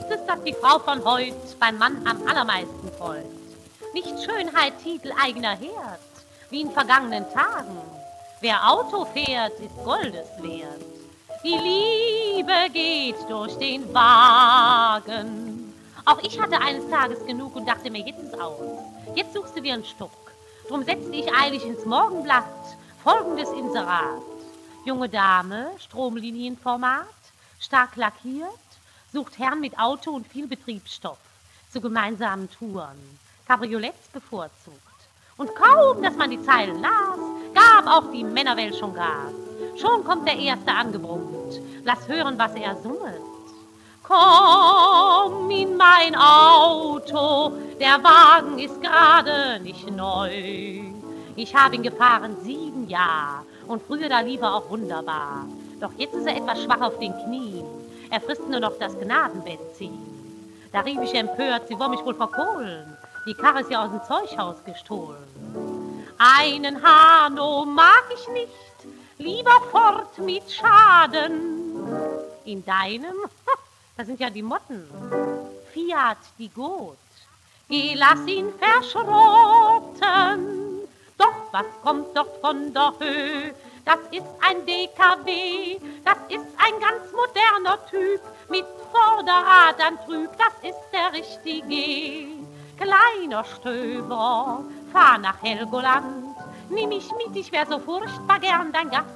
ist es, dass die Frau von heut beim Mann am allermeisten freut. Nicht Schönheit, Titel, eigener Herd, wie in vergangenen Tagen. Wer Auto fährt, ist Goldes wert. Die Liebe geht durch den Wagen. Auch ich hatte eines Tages genug und dachte mir, jetzt ist aus. Jetzt suchst du dir einen Stuck. Drum setzte ich eilig ins Morgenblatt folgendes Inserat. Junge Dame, Stromlinienformat, stark lackiert, sucht Herrn mit Auto und viel Betriebsstoff zu gemeinsamen Touren. Cabriolets bevorzugt. Und kaum, dass man die Zeilen las, gab auch die Männerwelt schon Gas. Schon kommt der Erste angebrummt. Lass hören, was er summet. Komm in mein Auto, der Wagen ist gerade nicht neu. Ich habe ihn gefahren sieben Jahre und früher da lieber auch wunderbar. Doch jetzt ist er etwas schwach auf den Knien. Er frisst nur noch das Gnadenbenzin. Da rief ich empört, sie wollen mich wohl verkohlen. Die Karre ist ja aus dem Zeughaus gestohlen. Einen Hano mag ich nicht, lieber fort mit Schaden. In deinem, da sind ja die Motten, Fiat die Got. Geh, lass ihn verschrotten. Doch was kommt dort von der Höhe? Das ist ein DKW, das ist ein ganz moderner Typ mit Vorderradantrieb, das ist der richtige. Kleiner Stöber, fahr nach Helgoland, nimm mich mit, ich wär so furchtbar gern dein Gast.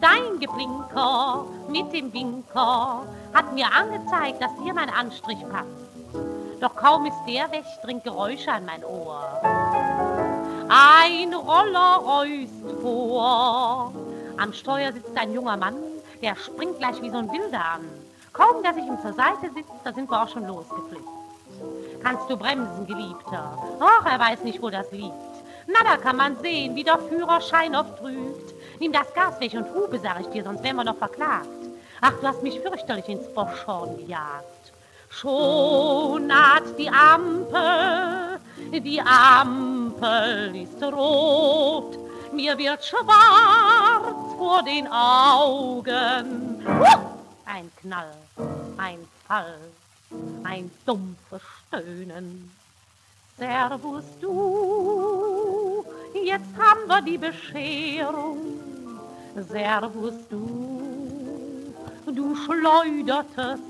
Dein Geblinker mit dem Winker hat mir angezeigt, dass dir mein Anstrich passt. Doch kaum ist der weg, dringt Geräusche an mein Ohr. Ein Roller räust vor. Am Steuer sitzt ein junger Mann, der springt gleich wie so ein Wilder an. Kaum, dass ich ihm zur Seite sitze, da sind wir auch schon losgeflitzt. Kannst du bremsen, Geliebter? Och, er weiß nicht, wo das liegt. Na, da kann man sehen, wie der Führerschein oft trügt. Nimm das Gas weg und hube, sag ich dir, sonst wären wir noch verklagt. Ach, du hast mich fürchterlich ins Boschhorn gejagt. Schon naht die Ampel, die Ampel ist rot. Mir wird schwarz vor den Augen. Ein Knall, ein Fall, ein dumpfes Stöhnen. Servus du, jetzt haben wir die Bescherung. Servus du, du schleudertest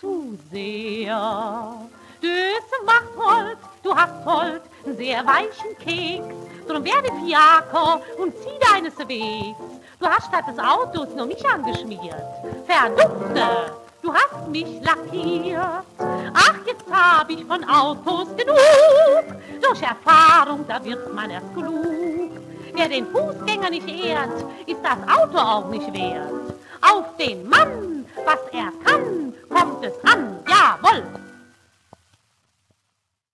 zu sehr. Das macht Holz, du hast einen sehr weichen Keks. Drum werde Fiaker und zieh deines Wegs. Du hast statt des Autos nur mich angeschmiert. Verdufte, du hast mich lackiert. Ach, jetzt hab ich von Autos genug. Durch Erfahrung, da wird man erst klug. Wer den Fußgänger nicht ehrt, ist das Auto auch nicht wert. Auf den Mann, was er kann, kommt es an.